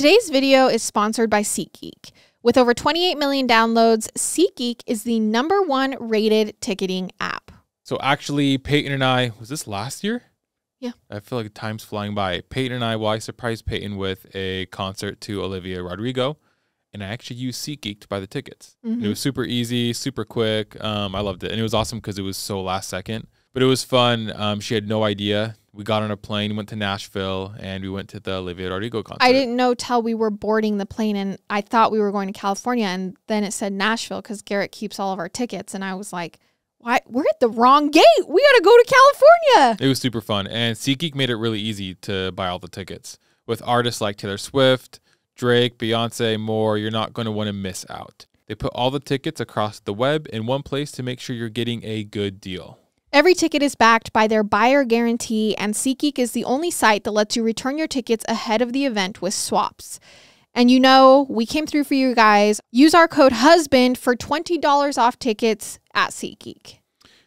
Today's video is sponsored by SeatGeek. With over 28 million downloads, SeatGeek is the number one rated ticketing app. So actually, Payton and I was this last year? Yeah. I feel like time's flying by. Payton and I, well, I surprised Payton with a concert to Olivia Rodrigo, and I actually used SeatGeek to buy the tickets. And it was super easy, super quick. Um, I loved it, and it was awesome because it was so last second. But it was fun. Um, she had no idea. We got on a plane, went to Nashville, and we went to the Olivia Rodrigo concert. I didn't know till we were boarding the plane and I thought we were going to California and then it said Nashville because Garrett keeps all of our tickets and I was like, why we're at the wrong gate. We gotta go to California. It was super fun, and SeatGeek made it really easy to buy all the tickets. With artists like Taylor Swift, Drake, Beyonce, more, you're not going to want to miss out. They put all the tickets across the web in one place to make sure you're getting a good deal. Every ticket is backed by their buyer guarantee, and SeatGeek is the only site that lets you return your tickets ahead of the event with swaps. And you know, we came through for you guys. Use our code HUSBAND for $20 off tickets at SeatGeek.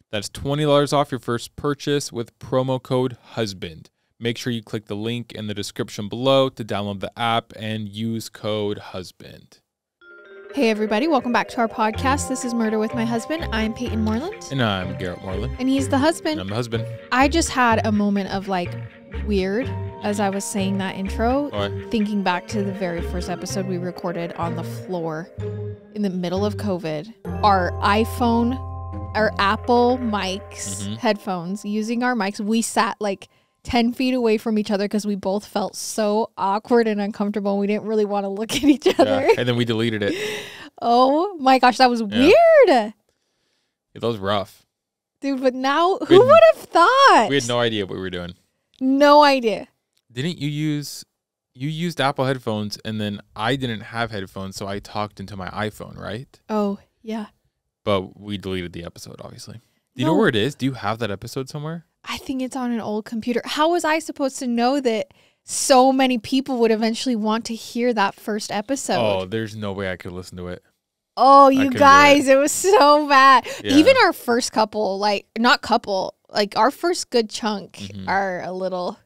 That's $20 off your first purchase with promo code HUSBAND. Make sure you click the link in the description below to download the app and use code HUSBAND. Hey, everybody, welcome back to our podcast. This is Murder with My Husband. I'm Payton Moreland, And I'm Garrett Moreland. and he's the And husband. I'm the husband. I just had a moment of like weird as I was saying that intro, right. thinking back to the very first episode we recorded on the floor in the middle of COVID. Our iPhone, our Apple mics, Mhm. headphones, using our mics, we sat like 10 feet away from each other because we both felt so awkward and uncomfortable. And we didn't really want to look at each other. Yeah. And then we deleted it. Oh my gosh, that was Yeah. weird. Yeah, that was rough. Dude, but now who would have thought? We had no idea what we were doing. no idea. Didn't you use you used Apple headphones and then I didn't have headphones, so I talked into my iPhone, right? Oh, yeah. But we deleted the episode, obviously. Do you know where it is? Do you have that episode somewhere? I think it's on an old computer. How was I supposed to know that so many people would eventually want to hear that first episode? Oh, there's no way I could listen to it. Oh, you guys, it. was so bad. Yeah. Even our first couple, like not couple, like our first good chunk Mhm. are a little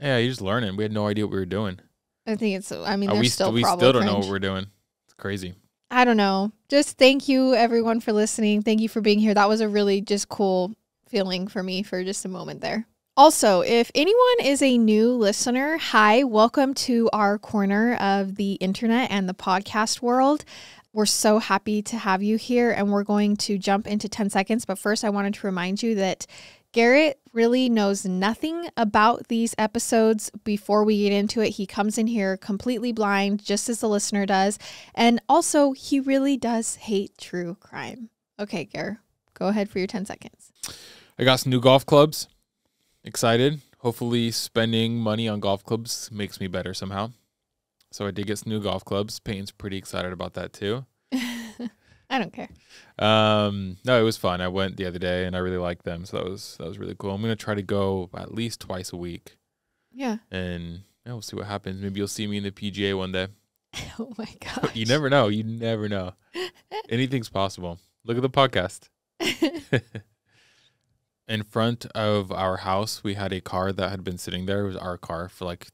Yeah, you're just learning. We had no idea what we were doing. I think it's I mean Uh, we still st- we still don't know what we're doing. It's crazy. I don't know. Just thank you everyone for listening. Thank you for being here. That was a really just cool feeling for me for just a moment there. Also, if anyone is a new listener, hi, welcome to our corner of the internet and the podcast world. We're so happy to have you here and we're going to jump into 10 seconds. But first, I wanted to remind you that Garrett really knows nothing about these episodes before we get into it. He comes in here completely blind, just as the listener does. And also, he really does hate true crime. Okay, Garrett, go ahead for your 10 seconds. I got some new golf clubs. Excited. Hopefully, spending money on golf clubs makes me better somehow. So I did get some new golf clubs. Payton's pretty excited about that too. I don't care. Um, no, it was fun. I went the other day and I really liked them, so that was that was really cool. I'm gonna try to go at least twice a week, Yeah. and yeah, we'll see what happens. Maybe you'll see me in the PGA one day. Oh my god! You never know. You never know. Anything's possible. Look at the podcast. In front of our house, we had a car that had been sitting there. It was our car for like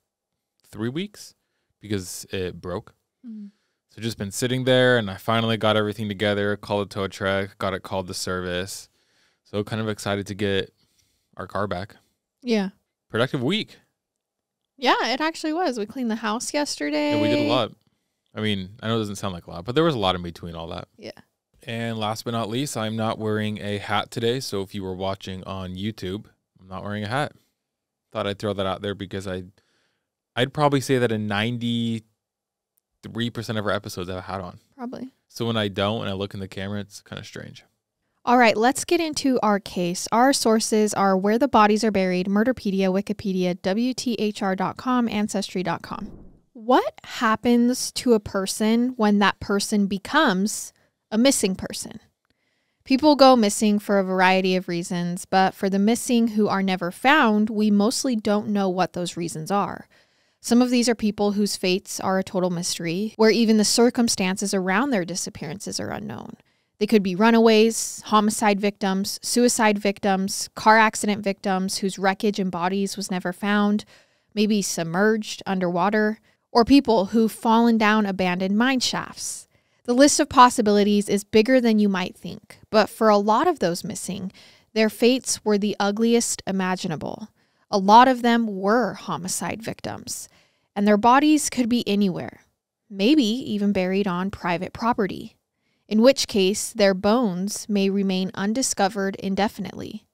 three weeks because it broke. Mm. So just been sitting there, and I finally got everything together. Called a tow truck, got it called to service. So kind of excited to get our car back. yeah. Productive week. Yeah, it actually was. We cleaned the house yesterday. Yeah, we did a lot. I mean, I know it doesn't sound like a lot, but there was a lot in between all that. Yeah. And last but not least, I'm not wearing a hat today. So if you were watching on YouTube, I'm not wearing a hat. Thought I'd throw that out there because I, I'd probably say that in 93% of our episodes I have a hat on. Probably. So when I don't and I look in the camera, it's kind of strange. All right, let's get into our case. Our sources are Where the Bodies Are Buried, Murderpedia, Wikipedia, WTHR.com, Ancestry.com. What happens to a person when that person becomes a missing person? People go missing for a variety of reasons, but for the missing who are never found, we mostly don't know what those reasons are. Some of these are people whose fates are a total mystery, where even the circumstances around their disappearances are unknown. They could be runaways, homicide victims, suicide victims, car accident victims whose wreckage and bodies was never found, maybe submerged underwater, or people who've fallen down abandoned mine shafts. The list of possibilities is bigger than you might think, but for a lot of those missing, their fates were the ugliest imaginable. A lot of them were homicide victims, and their bodies could be anywhere, maybe even buried on private property, in which case their bones may remain undiscovered indefinitely.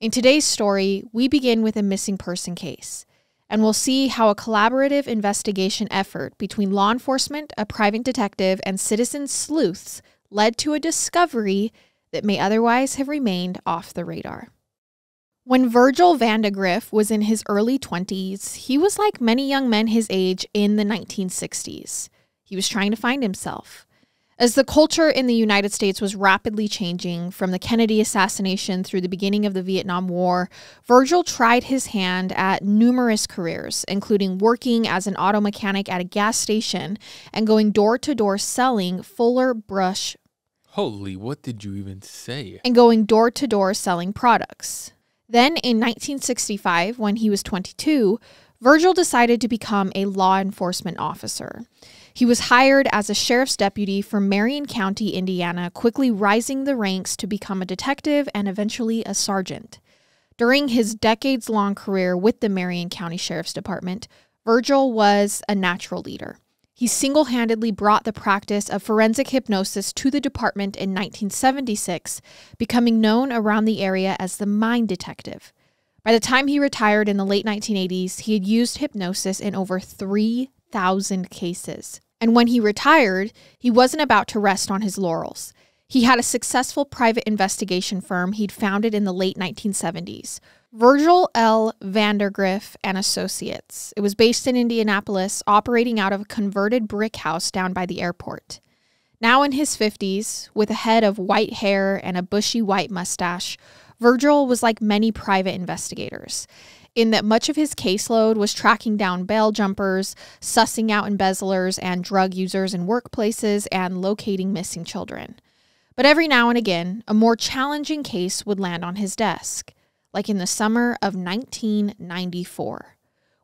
In today's story, we begin with a missing person case, and we'll see how a collaborative investigation effort between law enforcement, a private detective, and citizen sleuths led to a discovery that may otherwise have remained off the radar. When Virgil Vandagriff was in his early 20s, he was like many young men his age in the 1960s. He was trying to find himself. As the culture in the United States was rapidly changing from the Kennedy assassination through the beginning of the Vietnam War, Virgil tried his hand at numerous careers, including working as an auto mechanic at a gas station and going door to door selling Fuller Brush. Holy, what did you even say? And going door to door selling products. Then in 1965, when he was 22, Virgil decided to become a law enforcement officer. He was hired as a sheriff's deputy for Marion County, Indiana, quickly rising the ranks to become a detective and eventually a sergeant. During his decades long career with the Marion County Sheriff's Department, Virgil was a natural leader. He single handedly brought the practice of forensic hypnosis to the department in 1976, becoming known around the area as the Mind Detective. By the time he retired in the late 1980s, he had used hypnosis in over 3,000 cases. And when he retired, he wasn't about to rest on his laurels. He had a successful private investigation firm he'd founded in the late 1970s, Virgil L. Vandagriff and Associates. It was based in Indianapolis, operating out of a converted brick house down by the airport. Now in his 50s, with a head of white hair and a bushy white mustache, Virgil was like many private investigators in that much of his caseload was tracking down bail jumpers, sussing out embezzlers and drug users in workplaces, and locating missing children. But every now and again, a more challenging case would land on his desk, like in the summer of 1994,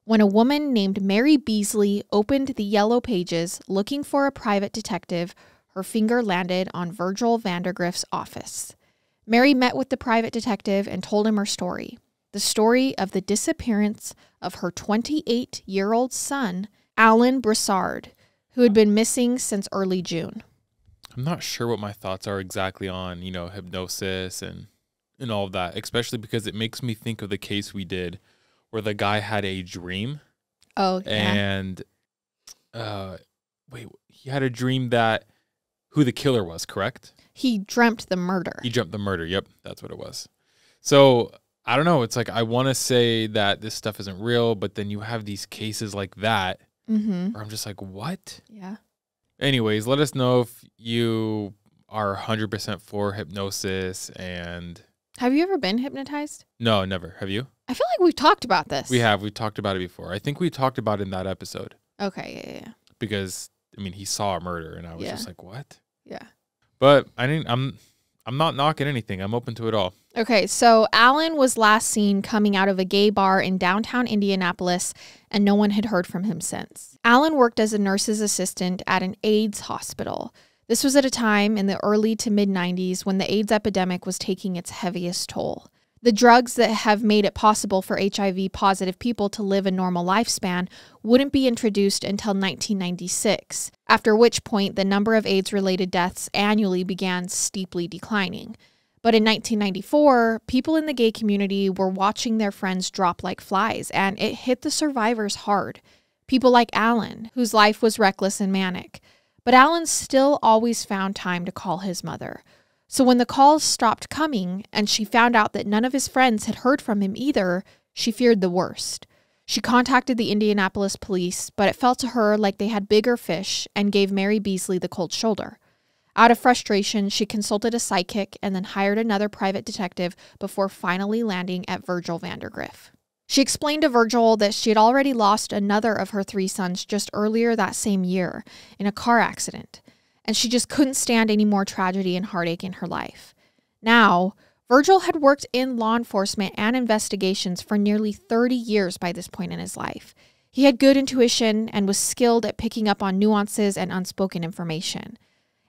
when a woman named Mary Beasley opened the yellow pages looking for a private detective. Her finger landed on Virgil Vandagriff's office. Mary met with the private detective and told him her story the story of the disappearance of her 28 year old son, Alan Broussard, who had been missing since early June. I'm not sure what my thoughts are exactly on, you know, hypnosis and and all of that, especially because it makes me think of the case we did where the guy had a dream. Oh, yeah. And uh wait, he had a dream that who the killer was, correct? He dreamt the murder. He dreamt the murder. Yep, that's what it was. So I don't know. It's like I want to say that this stuff isn't real, but then you have these cases like that mm-hmm. where I'm just like, what? Yeah. Anyways, let us know if you are 100% for hypnosis and. Have you ever been hypnotized? No, never. Have you? I feel like we've talked about this. We have. We talked about it before. I think we talked about it in that episode. Okay. Yeah. Yeah. Because I mean, he saw a murder, and I was Yeah. just like, what? Yeah. But I didn't. I'm. I'm not knocking anything. I'm open to it all. Okay, so Alan was last seen coming out of a gay bar in downtown Indianapolis, and no one had heard from him since. Alan worked as a nurse's assistant at an AIDS hospital. This was at a time in the early to mid 90s when the AIDS epidemic was taking its heaviest toll. The drugs that have made it possible for HIV positive people to live a normal lifespan wouldn't be introduced until 1996, after which point the number of AIDS related deaths annually began steeply declining. But in 1994, people in the gay community were watching their friends drop like flies, and it hit the survivors hard. People like Alan, whose life was reckless and manic. But Alan still always found time to call his mother. So when the calls stopped coming and she found out that none of his friends had heard from him either, she feared the worst. She contacted the Indianapolis police, but it felt to her like they had bigger fish and gave Mary Beasley the cold shoulder. Out of frustration, she consulted a psychic and then hired another private detective before finally landing at Virgil Vandagriff. She explained to Virgil that she had already lost another of her three sons just earlier that same year in a car accident, and she just couldn't stand any more tragedy and heartache in her life. Now, Virgil had worked in law enforcement and investigations for nearly 30 years by this point in his life. He had good intuition and was skilled at picking up on nuances and unspoken information.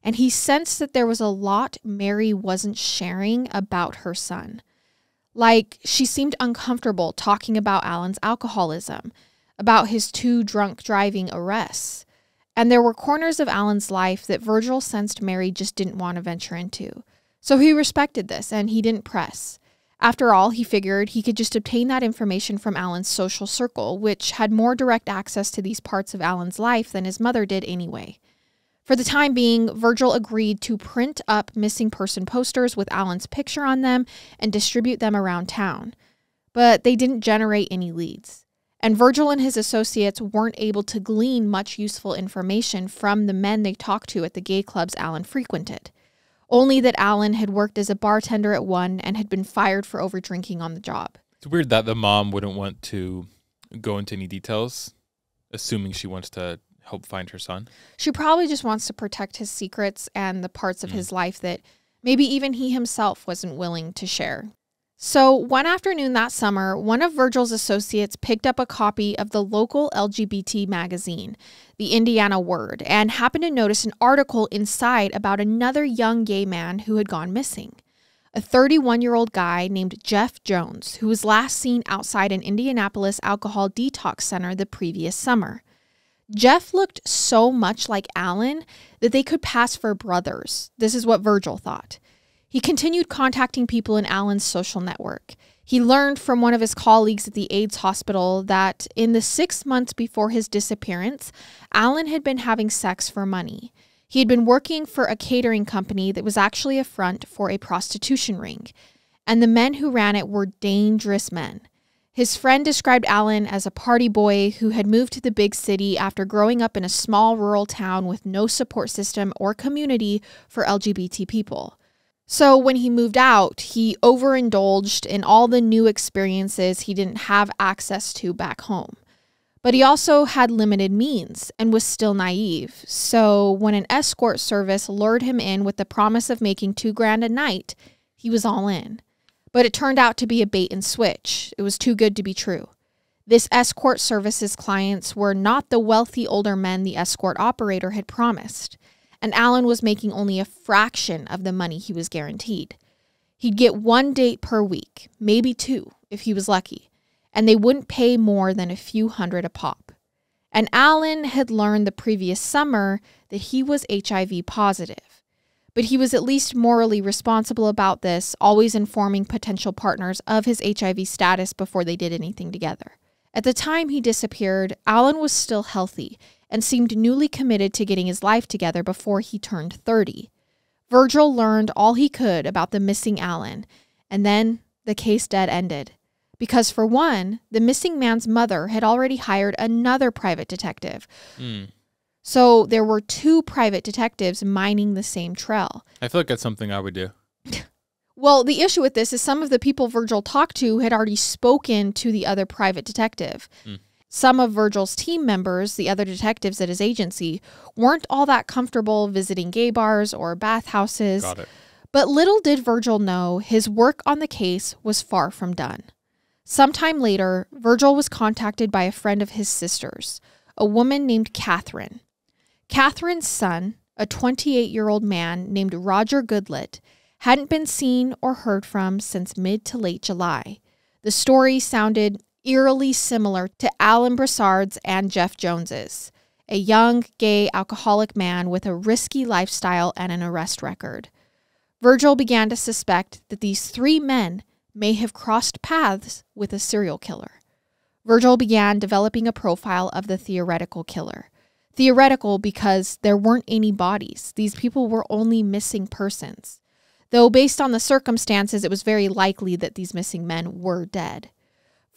And he sensed that there was a lot Mary wasn't sharing about her son. Like, she seemed uncomfortable talking about Alan's alcoholism, about his two drunk driving arrests. And there were corners of Alan's life that Virgil sensed Mary just didn't want to venture into. So he respected this and he didn't press. After all, he figured he could just obtain that information from Alan's social circle, which had more direct access to these parts of Alan's life than his mother did anyway. For the time being, Virgil agreed to print up missing person posters with Alan's picture on them and distribute them around town. But they didn't generate any leads. And Virgil and his associates weren't able to glean much useful information from the men they talked to at the gay clubs Alan frequented only that Alan had worked as a bartender at one and had been fired for over drinking on the job. It's weird that the mom wouldn't want to go into any details, assuming she wants to help find her son. She probably just wants to protect his secrets and the parts of mm. his life that maybe even he himself wasn't willing to share. So, one afternoon that summer, one of Virgil's associates picked up a copy of the local LGBT magazine, the Indiana Word, and happened to notice an article inside about another young gay man who had gone missing. A 31 year old guy named Jeff Jones, who was last seen outside an Indianapolis alcohol detox center the previous summer. Jeff looked so much like Alan that they could pass for brothers. This is what Virgil thought. He continued contacting people in Alan's social network. He learned from one of his colleagues at the AIDS hospital that in the six months before his disappearance, Alan had been having sex for money. He had been working for a catering company that was actually a front for a prostitution ring, and the men who ran it were dangerous men. His friend described Alan as a party boy who had moved to the big city after growing up in a small rural town with no support system or community for LGBT people. So when he moved out, he overindulged in all the new experiences he didn't have access to back home. But he also had limited means and was still naive. So when an escort service lured him in with the promise of making two grand a night, he was all in. But it turned out to be a bait and switch. It was too good to be true. This escort service's clients were not the wealthy older men the escort operator had promised and Alan was making only a fraction of the money he was guaranteed. He'd get one date per week, maybe two, if he was lucky, and they wouldn't pay more than a few hundred a pop. And Alan had learned the previous summer that he was HIV positive. But he was at least morally responsible about this, always informing potential partners of his HIV status before they did anything together. At the time he disappeared, Alan was still healthy and seemed newly committed to getting his life together before he turned 30. Virgil learned all he could about the missing Alan, and then the case dead ended. Because, for one, the missing man's mother had already hired another private detective. Mm. So there were two private detectives mining the same trail. I feel like that's something I would do. well, the issue with this is some of the people Virgil talked to had already spoken to the other private detective. Mm. Some of Virgil's team members, the other detectives at his agency, weren't all that comfortable visiting gay bars or bathhouses. Got it. But little did Virgil know his work on the case was far from done. Sometime later, Virgil was contacted by a friend of his sister's, a woman named Catherine. Catherine's son, a 28 year old man named Roger Goodlet, hadn't been seen or heard from since mid to late July. The story sounded eerily similar to Alan Broussard's and Jeff Jones's, a young, gay, alcoholic man with a risky lifestyle and an arrest record. Virgil began to suspect that these three men may have crossed paths with a serial killer. Virgil began developing a profile of the theoretical killer. Theoretical because there weren't any bodies. These people were only missing persons. Though, based on the circumstances, it was very likely that these missing men were dead.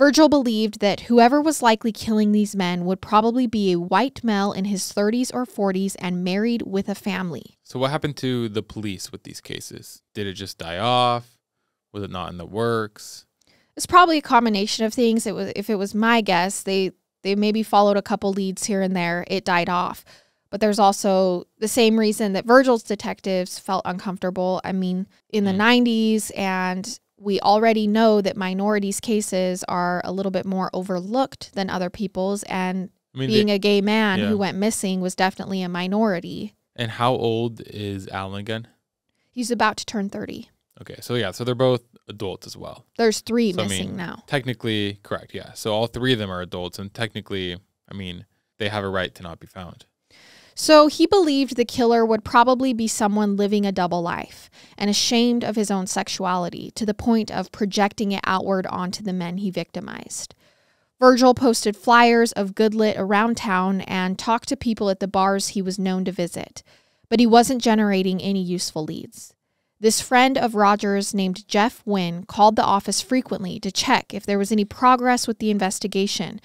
Virgil believed that whoever was likely killing these men would probably be a white male in his 30s or 40s and married with a family. So, what happened to the police with these cases? Did it just die off? Was it not in the works? It's probably a combination of things. It was, if it was my guess, they they maybe followed a couple leads here and there. It died off. But there's also the same reason that Virgil's detectives felt uncomfortable. I mean, in the mm. 90s and we already know that minorities' cases are a little bit more overlooked than other people's. And I mean, being they- a gay man yeah. who went missing was definitely a minority. and how old is Alan again? He's about to turn 30. Okay, so yeah, so they're both adults as well. There's three So, I missing mean, now. Technically, correct. Yeah. So all three of them are adults, and technically, I mean, they have a right to not be found. So he believed the killer would probably be someone living a double life and ashamed of his own sexuality to the point of projecting it outward onto the men he victimized. Virgil posted flyers of Goodlet around town and talked to people at the bars he was known to visit, but he wasn't generating any useful leads. This friend of Rogers named Jeff Wynn called the office frequently to check if there was any progress with the investigation,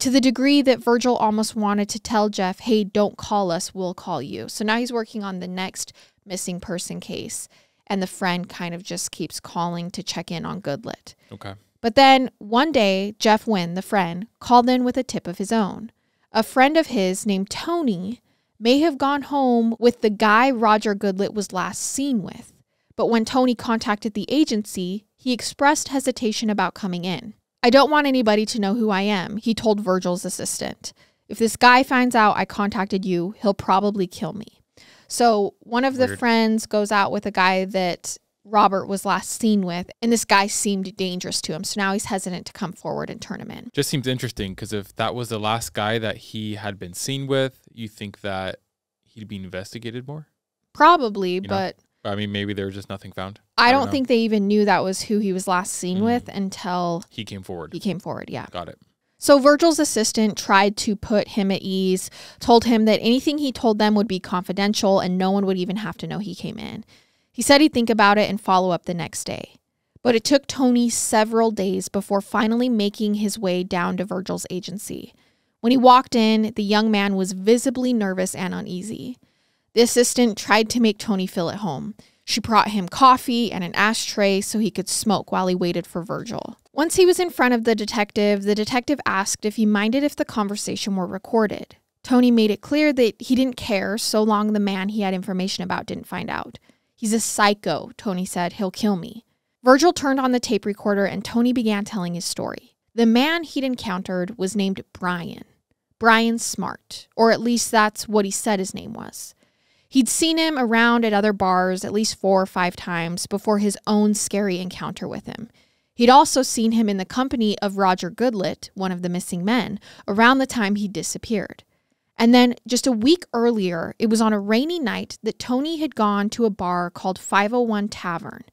to the degree that Virgil almost wanted to tell Jeff, hey, don't call us, we'll call you. So now he's working on the next missing person case, and the friend kind of just keeps calling to check in on Goodlet. Okay. But then one day, Jeff Wynn, the friend, called in with a tip of his own. A friend of his named Tony may have gone home with the guy Roger Goodlet was last seen with. But when Tony contacted the agency, he expressed hesitation about coming in. I don't want anybody to know who I am, he told Virgil's assistant. If this guy finds out I contacted you, he'll probably kill me. So one of the Weird. friends goes out with a guy that Robert was last seen with, and this guy seemed dangerous to him. So now he's hesitant to come forward and turn him in. Just seems interesting because if that was the last guy that he had been seen with, you think that he'd be investigated more? Probably, know, but I mean, maybe there was just nothing found. I I don't, don't think they even knew that was who he was last seen Mhm. with until He came forward. he came forward. Yeah. Got it. So Virgil's assistant tried to put him at ease, told him that anything he told them would be confidential and no one would even have to know he came in. He said he'd think about it and follow up the next day. But it took Tony several days before finally making his way down to Virgil's agency. When he walked in, the young man was visibly nervous and uneasy. The assistant tried to make Tony feel at home. She brought him coffee and an ashtray so he could smoke while he waited for Virgil. Once he was in front of the detective, the detective asked if he minded if the conversation were recorded. Tony made it clear that he didn't care so long the man he had information about didn't find out. He's a psycho, Tony said. He'll kill me. Virgil turned on the tape recorder and Tony began telling his story. The man he'd encountered was named Brian. Brian Smart, or at least that's what he said his name was. He'd seen him around at other bars at least four or five times before his own scary encounter with him. He'd also seen him in the company of Roger Goodlet, one of the missing men, around the time he disappeared. And then just a week earlier, it was on a rainy night that Tony had gone to a bar called 501 Tavern.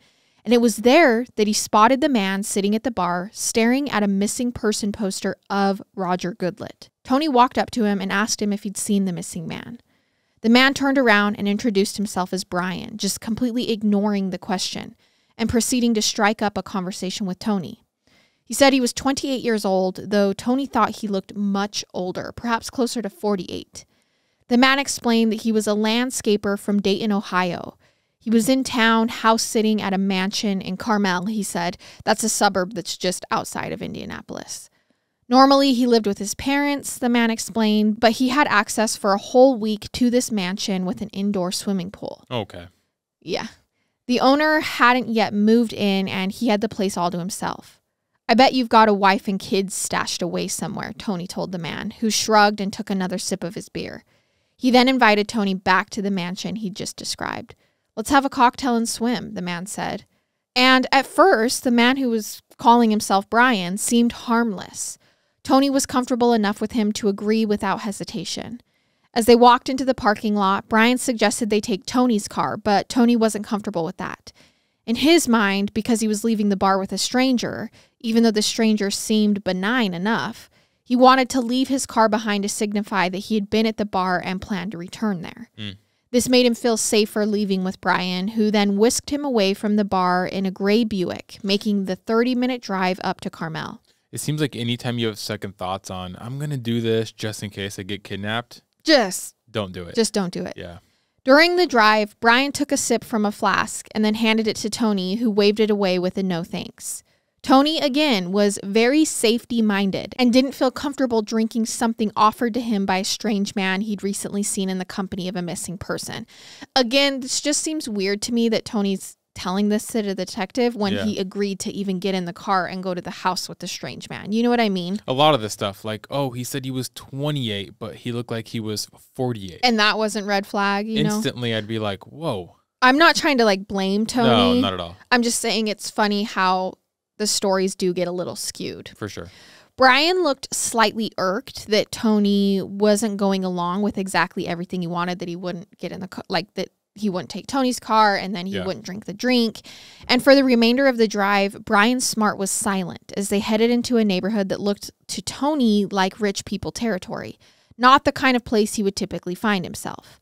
And it was there that he spotted the man sitting at the bar staring at a missing person poster of Roger Goodlet. Tony walked up to him and asked him if he'd seen the missing man. The man turned around and introduced himself as Brian, just completely ignoring the question and proceeding to strike up a conversation with Tony. He said he was 28 years old, though Tony thought he looked much older, perhaps closer to 48. The man explained that he was a landscaper from Dayton, Ohio. He was in town house sitting at a mansion in Carmel, he said. That's a suburb that's just outside of Indianapolis. Normally, he lived with his parents, the man explained, but he had access for a whole week to this mansion with an indoor swimming pool. Okay. Yeah. The owner hadn't yet moved in and he had the place all to himself. I bet you've got a wife and kids stashed away somewhere, Tony told the man, who shrugged and took another sip of his beer. He then invited Tony back to the mansion he'd just described. Let's have a cocktail and swim, the man said. And at first, the man who was calling himself Brian seemed harmless. Tony was comfortable enough with him to agree without hesitation. As they walked into the parking lot, Brian suggested they take Tony's car, but Tony wasn't comfortable with that. In his mind, because he was leaving the bar with a stranger, even though the stranger seemed benign enough, he wanted to leave his car behind to signify that he had been at the bar and planned to return there. Mm. This made him feel safer leaving with Brian, who then whisked him away from the bar in a gray Buick, making the 30 minute drive up to Carmel. It seems like anytime you have second thoughts on, I'm going to do this just in case I get kidnapped, Just, don't do it. just don't do it. yeah. During the drive, Brian took a sip from a flask and then handed it to Tony, who waved it away with a no thanks. Tony, again, was very safety minded and didn't feel comfortable drinking something offered to him by a strange man he'd recently seen in the company of a missing person. Again, this just seems weird to me that Tony's telling this to the detective when Yeah. he agreed to even get in the car and go to the house with the strange man. You know what I mean? A lot of this stuff, like, oh, he said he was 28, but he looked like he was 48. And that wasn't red flag, you know? Instantly, I'd be like, whoa. I'm not trying to like blame Tony. No, not at all. I'm just saying it's funny how the stories do get a little skewed. For sure. Brian looked slightly irked that Tony wasn't going along with exactly everything he wanted, that he wouldn't get in the car, like that he wouldn't take Tony's car and then he Yeah. wouldn't drink the drink. And for the remainder of the drive, Brian Smart was silent as they headed into a neighborhood that looked to Tony like rich people territory, not the kind of place he would typically find himself.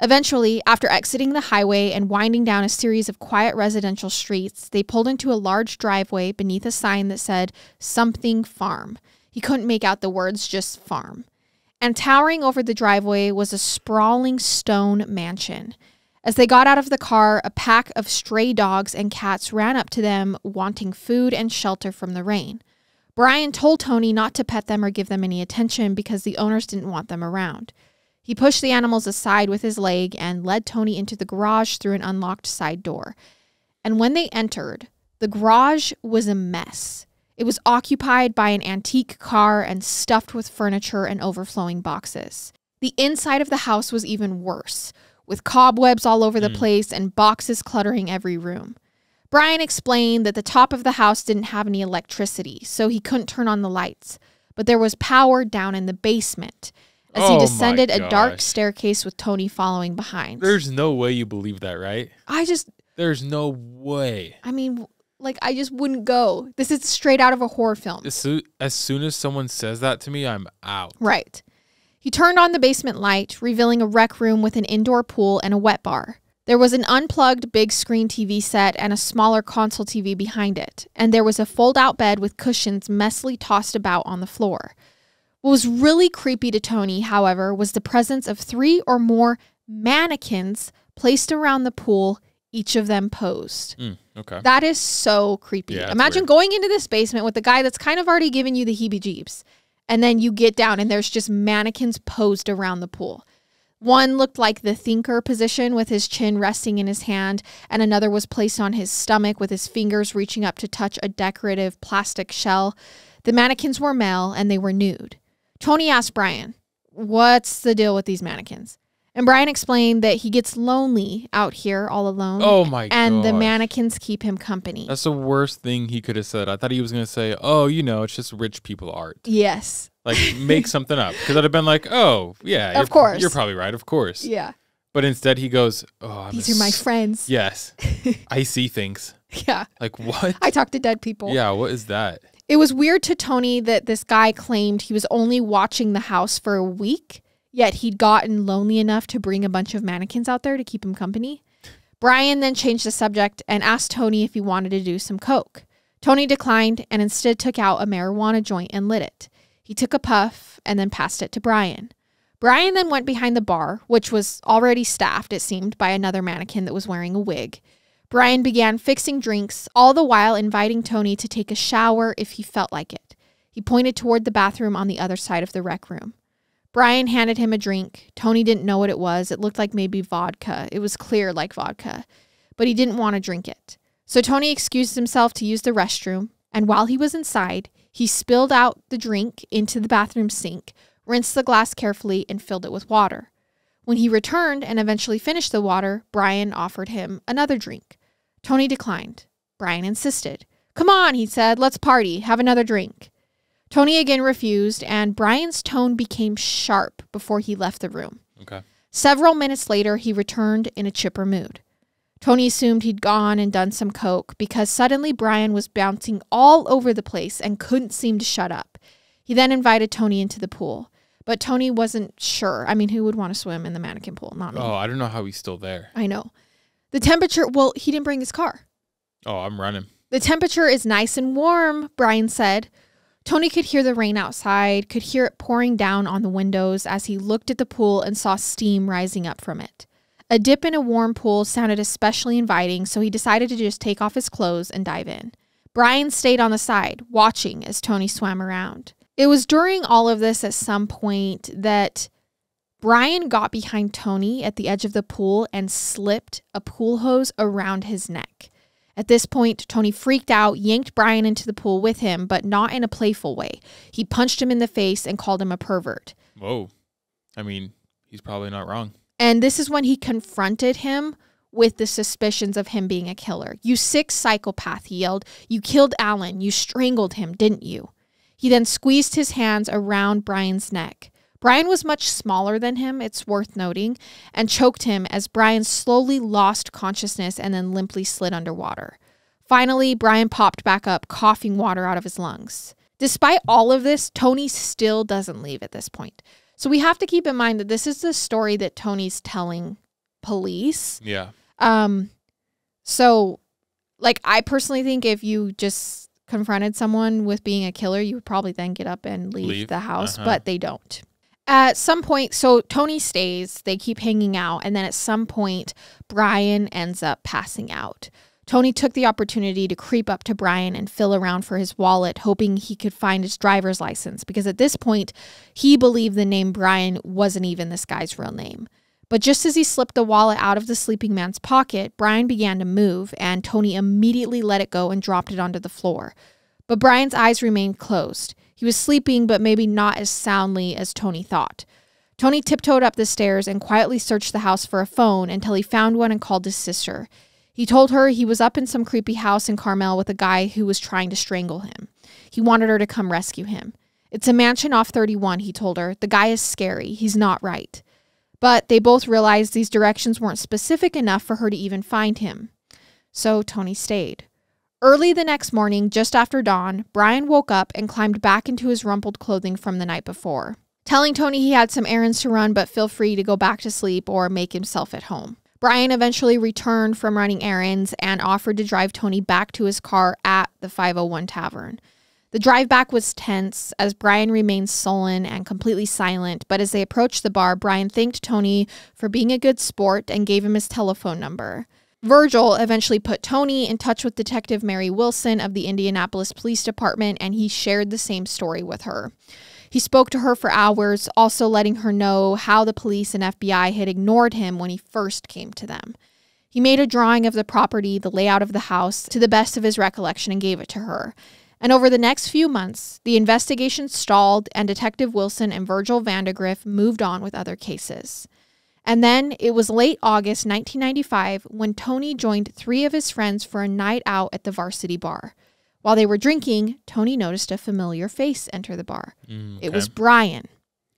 Eventually, after exiting the highway and winding down a series of quiet residential streets, they pulled into a large driveway beneath a sign that said something farm. He couldn't make out the words, just farm. And towering over the driveway was a sprawling stone mansion. As they got out of the car, a pack of stray dogs and cats ran up to them, wanting food and shelter from the rain. Brian told Tony not to pet them or give them any attention because the owners didn't want them around. He pushed the animals aside with his leg and led Tony into the garage through an unlocked side door. And when they entered, the garage was a mess. It was occupied by an antique car and stuffed with furniture and overflowing boxes. The inside of the house was even worse, with cobwebs all over the Mm. place and boxes cluttering every room. Brian explained that the top of the house didn't have any electricity, so he couldn't turn on the lights, but there was power down in the basement as Oh he descended a dark staircase with Tony following behind. There's no way you believe that, right? I just, There's no way. I mean, like, I just wouldn't go. This is straight out of a horror film. As soo- as soon as someone says that to me, I'm out. Right. He turned on the basement light, revealing a rec room with an indoor pool and a wet bar. There was an unplugged big screen TV set and a smaller console TV behind it, and there was a fold out bed with cushions messily tossed about on the floor. What was really creepy to Tony, however, was the presence of three or more mannequins placed around the pool, each of them posed. Mm, okay. That is so creepy. Yeah, Imagine weird. going into this basement with the guy that's kind of already giving you the heebie jeebies. And then you get down and there's just mannequins posed around the pool. One looked like the thinker position with his chin resting in his hand, and another was placed on his stomach with his fingers reaching up to touch a decorative plastic shell. The mannequins were male and they were nude. Tony asked Brian, What's the deal with these mannequins? And Brian explained that he gets lonely out here all alone Oh my and the mannequins keep him company. That's the worst thing he could have said. I thought he was going to say, oh, you know, it's just rich people art. yes. Like, make something up. Because I'd have been like, oh, yeah. Of you're- course. You're probably right. Of course. Yeah. But instead, he goes, oh, I'm These are my friends. Yes. I see things. Yeah. Like, what? I talk to dead people. yeah, what is that? It was weird to Tony that this guy claimed he was only watching the house for a week, yet he'd gotten lonely enough to bring a bunch of mannequins out there to keep him company. Brian then changed the subject and asked Tony if he wanted to do some coke. Tony declined and instead took out a marijuana joint and lit it. He took a puff and then passed it to Brian. Brian then went behind the bar, which was already staffed, it seemed, by another mannequin that was wearing a wig. Brian began fixing drinks, all the while inviting Tony to take a shower if he felt like it. He pointed toward the bathroom on the other side of the rec room. Brian handed him a drink. Tony didn't know what it was. It looked like maybe vodka. It was clear like vodka, but he didn't want to drink it. So Tony excused himself to use the restroom, and while he was inside, he spilled out the drink into the bathroom sink, rinsed the glass carefully, and filled it with water. When he returned and eventually finished the water, Brian offered him another drink. Tony declined. Brian insisted. Come on, he said, let's party, have another drink. Tony again refused, and Brian's tone became sharp before he left the room. Okay. Several minutes later, he returned in a chipper mood. Tony assumed he'd gone and done some coke because suddenly Brian was bouncing all over the place and couldn't seem to shut up. He then invited Tony into the pool, but Tony wasn't sure. I mean, who would want to swim in the mannequin pool? Not me. Oh, I don't know how he's still there. I know. The temperature, well, he didn't bring his car. Oh, I'm running. The temperature is nice and warm, Brian said. Tony could hear the rain outside, could hear it pouring down on the windows as he looked at the pool and saw steam rising up from it. A dip in a warm pool sounded especially inviting, so he decided to just take off his clothes and dive in. Brian stayed on the side, watching as Tony swam around. It was during all of this at some point that Brian got behind Tony at the edge of the pool and slipped a pool hose around his neck. At this point, Tony freaked out, yanked Brian into the pool with him, but not in a playful way. He punched him in the face and called him a pervert. Whoa. I mean, he's probably not wrong. And this is when he confronted him with the suspicions of him being a killer. You sick psychopath, he yelled. You killed Alan. You strangled him, didn't you? He then squeezed his hands around Brian's neck. Brian was much smaller than him, it's worth noting, and choked him as Brian slowly lost consciousness and then limply slid underwater. Finally, Brian popped back up, coughing water out of his lungs. Despite all of this, Tony still doesn't leave at this point. So we have to keep in mind that this is the story that Tony's telling police. Yeah. Um so like I personally think if you just confronted someone with being a killer, you would probably then get up and leave, Leave? the house, Uh-huh. but they don't. At some point, so Tony stays, they keep hanging out, and then at some point, Brian ends up passing out. Tony took the opportunity to creep up to Brian and feel around for his wallet, hoping he could find his driver's license, because at this point, he believed the name Brian wasn't even this guy's real name. But just as he slipped the wallet out of the sleeping man's pocket, Brian began to move, and Tony immediately let it go and dropped it onto the floor. But Brian's eyes remained closed. He was sleeping, but maybe not as soundly as Tony thought. Tony tiptoed up the stairs and quietly searched the house for a phone until he found one and called his sister. He told her he was up in some creepy house in Carmel with a guy who was trying to strangle him. He wanted her to come rescue him. It's a mansion off 31, he told her. The guy is scary. He's not right. But they both realized these directions weren't specific enough for her to even find him. So Tony stayed. Early the next morning, just after dawn, Brian woke up and climbed back into his rumpled clothing from the night before, telling Tony he had some errands to run but feel free to go back to sleep or make himself at home. Brian eventually returned from running errands and offered to drive Tony back to his car at the 501 Tavern. The drive back was tense as Brian remained sullen and completely silent, but as they approached the bar, Brian thanked Tony for being a good sport and gave him his telephone number. Virgil eventually put Tony in touch with Detective Mary Wilson of the Indianapolis Police Department, and he shared the same story with her. He spoke to her for hours, also letting her know how the police and FBI had ignored him when he first came to them. He made a drawing of the property, the layout of the house, to the best of his recollection and gave it to her. And over the next few months, the investigation stalled, and Detective Wilson and Virgil Vandagriff moved on with other cases. And then it was late August 1995 when Tony joined three of his friends for a night out at the varsity bar. While they were drinking, Tony noticed a familiar face enter the bar. Mm, It was Brian.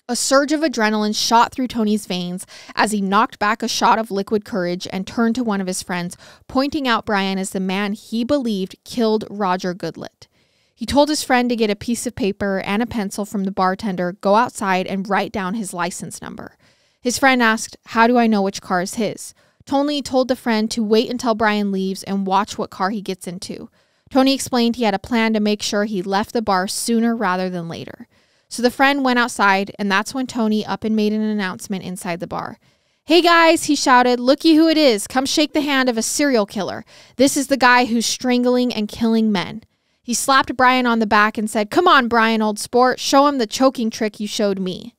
A surge of adrenaline shot through Tony's veins as he knocked back a shot of liquid courage and turned to one of his friends, pointing out Brian as the man he believed killed Roger Goodlet. He told his friend to get a piece of paper and a pencil from the bartender, go outside, and write down his license number. His friend asked, How do I know which car is his? Tony told the friend to wait until Brian leaves and watch what car he gets into. Tony explained he had a plan to make sure he left the bar sooner rather than later. So the friend went outside, and that's when Tony up and made an announcement inside the bar. Hey guys, he shouted, looky who it is. Come shake the hand of a serial killer. This is the guy who's strangling and killing men. He slapped Brian on the back and said, Come on, Brian, old sport, show him the choking trick you showed me.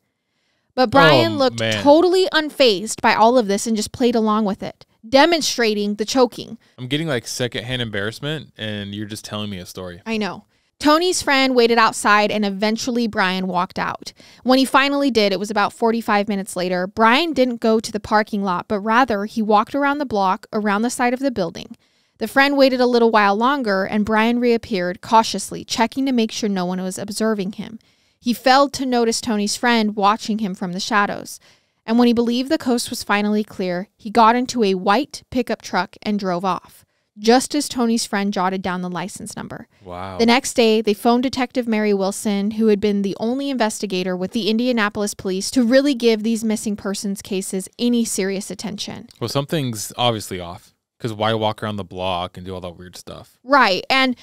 But Brian Oh, looked man. totally unfazed by all of this and just played along with it, demonstrating the choking. I'm getting like secondhand embarrassment, and you're just telling me a story. I know. Tony's friend waited outside and eventually Brian walked out. When he finally did, it was about 45 minutes later. Brian didn't go to the parking lot, but rather he walked around the block, around the side of the building. The friend waited a little while longer and Brian reappeared cautiously, checking to make sure no one was observing him. He failed to notice Tony's friend watching him from the shadows. And when he believed the coast was finally clear, he got into a white pickup truck and drove off, just as Tony's friend jotted down the license number. Wow. The next day, they phoned Detective Mary Wilson, who had been the only investigator with the Indianapolis police to really give these missing persons cases any serious attention. well, something's obviously off. Because why walk around the block and do all that weird stuff? Right. And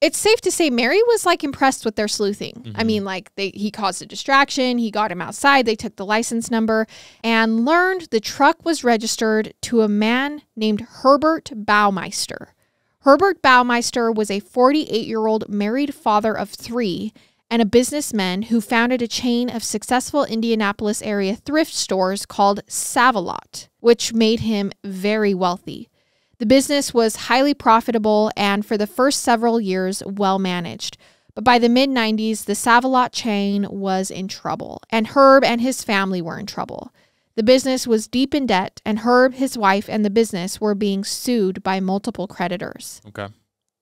it's safe to say Mary was like impressed with their sleuthing. I Mhm. mean, like they he caused a distraction, he got him outside, they took the license number and learned the truck was registered to a man named Herbert Baumeister. Herbert Baumeister was a 48-year-old married father of 3 and a businessman who founded a chain of successful Indianapolis area thrift stores called Savalot, which made him very wealthy. The business was highly profitable and, for the first several years, well managed. But by the mid 90s, the Save-A-Lot chain was in trouble, and Herb and his family were in trouble. The business was deep in debt, and Herb, his wife, and the business were being sued by multiple creditors. Okay.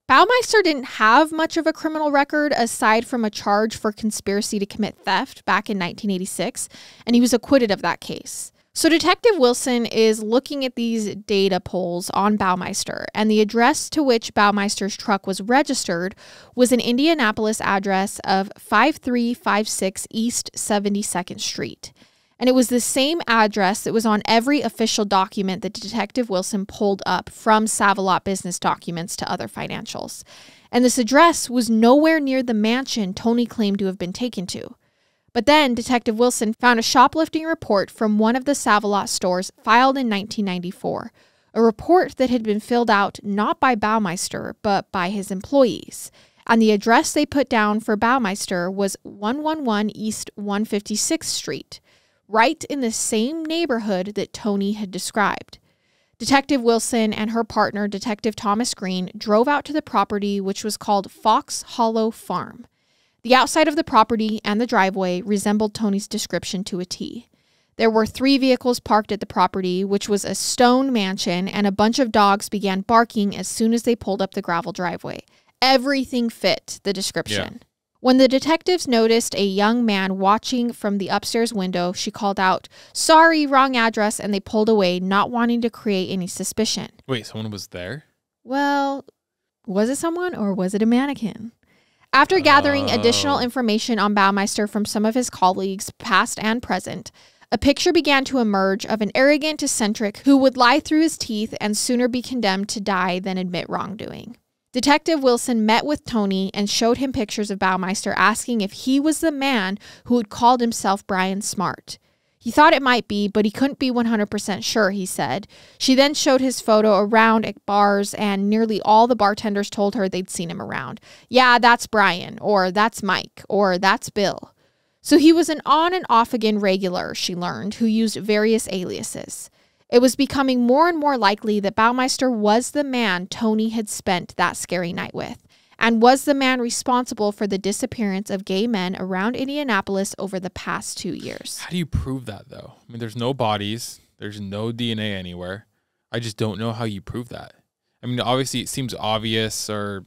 Baumeister didn't have much of a criminal record aside from a charge for conspiracy to commit theft back in 1986, and he was acquitted of that case. So, Detective Wilson is looking at these data polls on Baumeister, and the address to which Baumeister's truck was registered was an Indianapolis address of 5356 East 72nd Street. And it was the same address that was on every official document that Detective Wilson pulled up from Save-A-Lot business documents to other financials. And this address was nowhere near the mansion Tony claimed to have been taken to. But then Detective Wilson found a shoplifting report from one of the Save-A-Lot stores filed in 1994, a report that had been filled out not by Baumeister, but by his employees. And the address they put down for Baumeister was 111 East 156th Street right in the same neighborhood that Tony had described. Detective Wilson and her partner, Detective Thomas Green, drove out to the property, which was called Fox Hollow Farm. The outside of the property and the driveway resembled Tony's description to a T. There were three vehicles parked at the property, which was a stone mansion, and a bunch of dogs began barking as soon as they pulled up the gravel driveway. Everything fit the description. When the detectives noticed a young man watching from the upstairs window, she called out, Sorry, wrong address, and they pulled away, not wanting to create any suspicion. Wait, someone was there? Well, was it someone or was it a mannequin? After gathering additional Oh. information on Baumeister from some of his colleagues, past and present, a picture began to emerge of an arrogant eccentric who would lie through his teeth and sooner be condemned to die than admit wrongdoing. Detective Wilson met with Tony and showed him pictures of Baumeister, asking if he was the man who had called himself Brian Smart. He thought it might be, but he couldn't be 100% sure, he said. She then showed his photo around at bars, and nearly all the bartenders told her they'd seen him around. Yeah, that's Brian, or that's Mike, or that's Bill. So he was an on and off again regular, she learned, who used various aliases. It was becoming more and more likely that Baumeister was the man Tony had spent that scary night with, and was the man responsible for the disappearance of gay men around Indianapolis over the past two years. How do you prove that though? I mean, there's no bodies, there's no DNA anywhere. I just don't know how you prove that. I mean, obviously it seems obvious or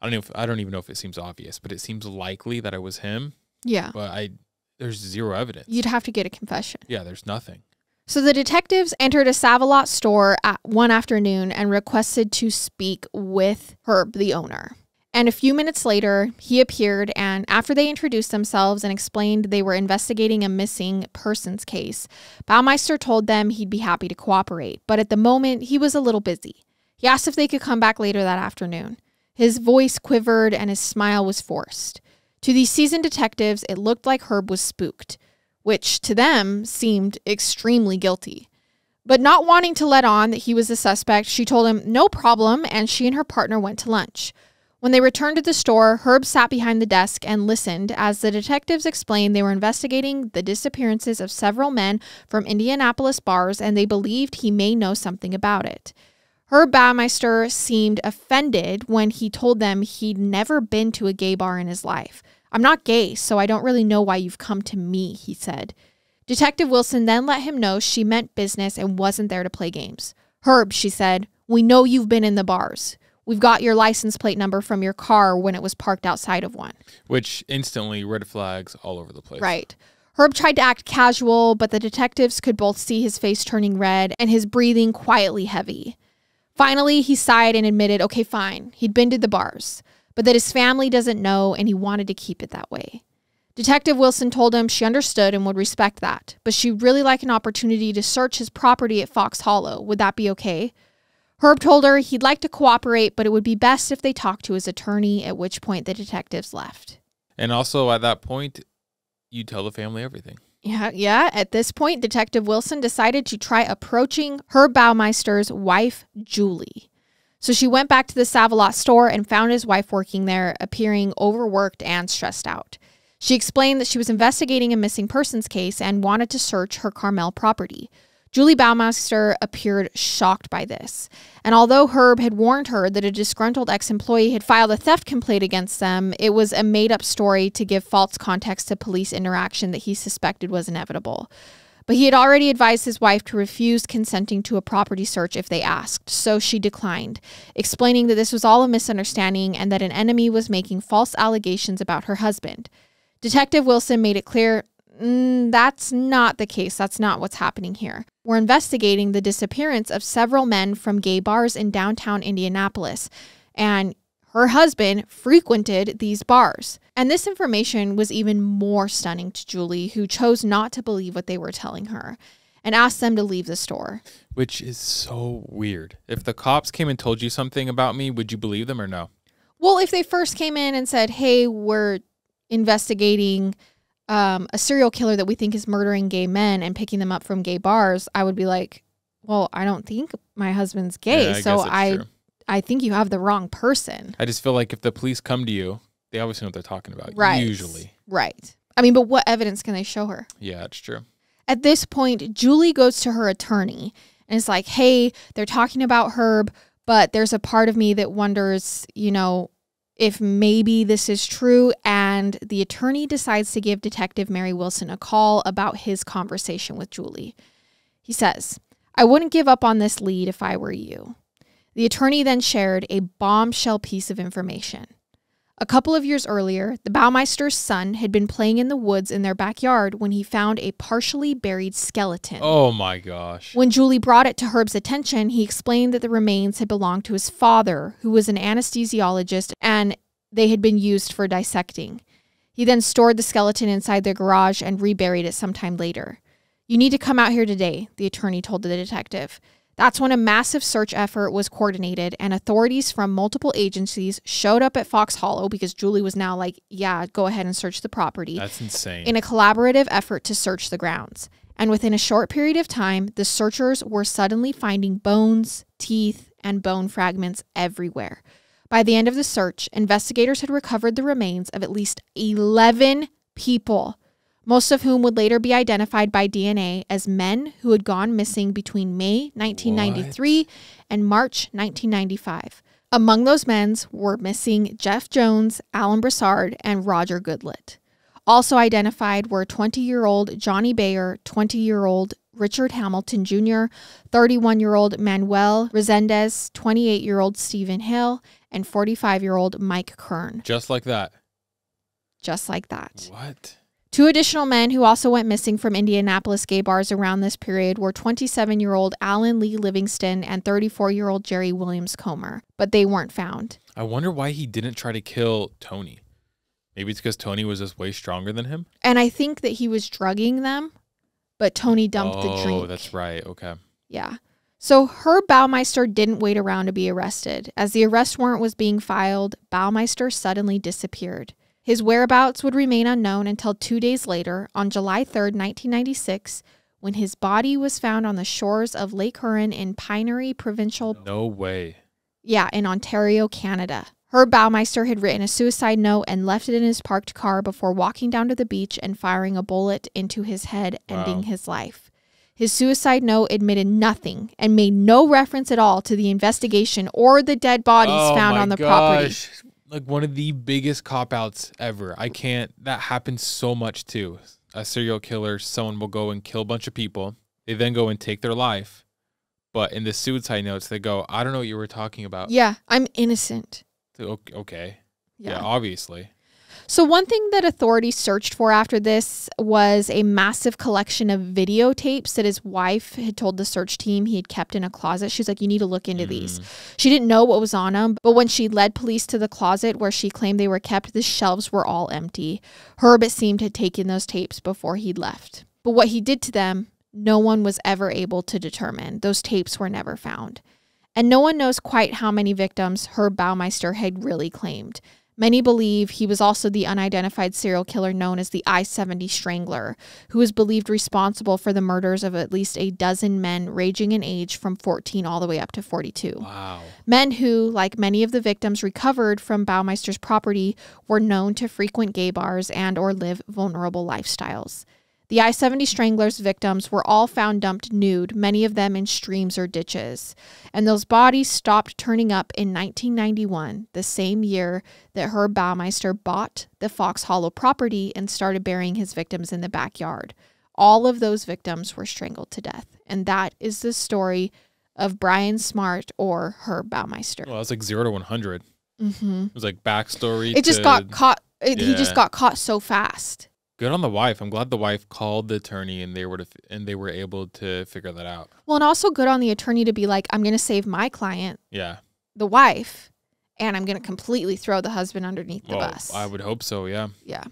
I don't know if I don't even know if it seems obvious, but it seems likely that it was him, Yeah. but I there's zero evidence. You'd have to get a confession. yeah, there's nothing. So the detectives entered a Save-A-Lot store at one afternoon and requested to speak with Herb, the owner. And a few minutes later, he appeared, and after they introduced themselves and explained they were investigating a missing persons case, Baumeister told them he'd be happy to cooperate, but at the moment, he was a little busy. He asked if they could come back later that afternoon. His voice quivered and his smile was forced. To these seasoned detectives, it looked like Herb was spooked which to them seemed extremely guilty. But not wanting to let on that he was a suspect, she told him no problem, and she and her partner went to lunch. When they returned to the store, Herb sat behind the desk and listened as the detectives explained they were investigating the disappearances of several men from Indianapolis bars and they believed he may know something about it. Herb Baumeister seemed offended when he told them he'd never been to a gay bar in his life. I'm not gay, so I don't really know why you've come to me, he said. Detective Wilson then let him know she meant business and wasn't there to play games. Herb, she said, we know you've been in the bars. We've got your license plate number from your car when it was parked outside of one. Which instantly red flags all over the place. Right. Herb tried to act casual, but the detectives could both see his face turning red and his breathing quietly heavy. Finally, he sighed and admitted, okay, fine, he'd been to the bars, but that his family doesn't know and he wanted to keep it that way. Detective Wilson told him she understood and would respect that, but she'd really like an opportunity to search his property at Fox Hollow. Would that be okay? Herb told her he'd like to cooperate, but it would be best if they talked to his attorney, at which point the detectives left. And also at that point, you tell the family everything. Yeah, yeah. At this point, Detective Wilson decided to try approaching Herb Baumeister's wife, Julie. So she went back to the Save-A-Lot store and found his wife working there, appearing overworked and stressed out. She explained that she was investigating a missing persons case and wanted to search her Carmel property. Julie Baumeister appeared shocked by this. And although Herb had warned her that a disgruntled ex employee had filed a theft complaint against them, it was a made up story to give false context to police interaction that he suspected was inevitable. But he had already advised his wife to refuse consenting to a property search if they asked, so she declined, explaining that this was all a misunderstanding and that an enemy was making false allegations about her husband. Detective Wilson made it clear mm, that's not the case. That's not what's happening here. We're investigating the disappearance of several men from gay bars in downtown Indianapolis, and her husband frequented these bars. And this information was even more stunning to Julie, who chose not to believe what they were telling her and asked them to leave the store. Which is so weird. If the cops came and told you something about me, would you believe them or no? Well, if they first came in and said, hey, we're investigating um, a serial killer that we think is murdering gay men and picking them up from gay bars, I would be like, well, I don't think my husband's gay, Yeah, I so I true. I think you have the wrong person. I just feel like if the police come to you, they obviously know what they're talking about. Right. Usually. Right. I mean, but what evidence can they show her? Yeah, it's true. At this point, Julie goes to her attorney and is like, hey, they're talking about Herb, but there's a part of me that wonders, you know, if maybe this is true. And the attorney decides to give Detective Mary Wilson a call about his conversation with Julie. He says, I wouldn't give up on this lead if I were you. The attorney then shared a bombshell piece of information. A couple of years earlier, the Baumeister's son had been playing in the woods in their backyard when he found a partially buried skeleton. Oh my gosh. When Julie brought it to Herb's attention, he explained that the remains had belonged to his father, who was an anesthesiologist, and they had been used for dissecting. He then stored the skeleton inside their garage and reburied it sometime later. You need to come out here today, the attorney told the detective. That's when a massive search effort was coordinated, and authorities from multiple agencies showed up at Fox Hollow because Julie was now like, Yeah, go ahead and search the property That's insane. in a collaborative effort to search the grounds. And within a short period of time, the searchers were suddenly finding bones, teeth, and bone fragments everywhere. By the end of the search, investigators had recovered the remains of at least 11 people, most of whom would later be identified by DNA as men who had gone missing between May 1993 and March 1995. Among those men were missing Jeff Jones, Alan Broussard, and Roger Goodlet. Also identified were 20 year old Johnny Bayer, 20 year old Richard Hamilton Jr., 31 year old Manuel Resendez, 28 year old Stephen Hill, and 45 year old Mike Kern. Just like that. Just like that. What? Two additional men who also went missing from Indianapolis gay bars around this period were 27 year old Alan Lee Livingston and 34 year old Jerry Williams Comer, but they weren't found. I wonder why he didn't try to kill Tony. Maybe it's because Tony was just way stronger than him. And I think that he was drugging them, but Tony dumped oh, the drink. Oh, that's right. Okay. Yeah. So Herb Baumeister didn't wait around to be arrested. As the arrest warrant was being filed, Baumeister suddenly disappeared. His whereabouts would remain unknown until two days later, on July 3rd, 1996, when his body was found on the shores of Lake Huron in Pinery Provincial, No way. yeah, in Ontario, Canada. Herb Baumeister had written a suicide note and left it in his parked car before walking down to the beach and firing a bullet into his head, ending his life. His suicide note admitted nothing and made no reference at all to the investigation or the dead bodies Oh found on the property. Like one of the biggest cop outs ever. I can't. That happens so much too. A serial killer, someone will go and kill a bunch of people. They then go and take their life. But in the suicide notes, they go, I don't know what you were talking about. Yeah, I'm innocent. Okay. Yeah. Yeah. obviously. So, one thing that authorities searched for after this was a massive collection of videotapes that his wife had told the search team he had kept in a closet. She's like, You need to look into these. Mm. She didn't know what was on them, but when she led police to the closet where she claimed they were kept, the shelves were all empty. Herb, it seemed, had taken those tapes before he'd left. But what he did to them, no one was ever able to determine. Those tapes were never found. And no one knows quite how many victims Herb Baumeister had really claimed. Many believe he was also the unidentified serial killer known as the I 70 Strangler, who is believed responsible for the murders of at least a dozen men ranging in age from 14 all the way up to 42. Wow. Men who, like many of the victims recovered from Baumeister's property, were known to frequent gay bars and or live vulnerable lifestyles. The I 70 Strangler's victims were all found dumped nude, many of them in streams or ditches. And those bodies stopped turning up in 1991, the same year that Herb Baumeister bought the Fox Hollow property and started burying his victims in the backyard. All of those victims were strangled to death. And that is the story of Brian Smart or Herb Baumeister. Well, it's like zero to 100. Mm-hmm. It was like backstory. It just got caught. It, He just got caught so fast. Good on the wife. I'm glad the wife called the attorney and they were to, and they were able to figure that out. Well, and also good on the attorney to be like, I'm going to save my client, Yeah. the wife, and I'm going to completely throw the husband underneath the bus. I would hope so. Yeah. yeah.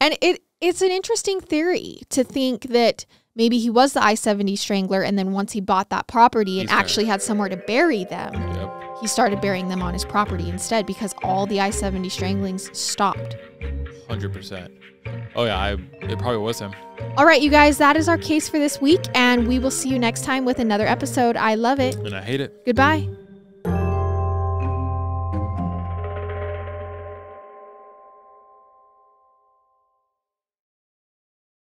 And it it's an interesting theory to think that maybe he was the I-70 strangler and then once he bought that property and He's there. actually had somewhere to bury them, Yep. He started burying them on his property instead because all the I-70 stranglings stopped. Hundred percent. Oh yeah. I. It probably was him. All right, you guys, that is our case for this week and we will see you next time with another episode. I love it. And I hate it. Goodbye.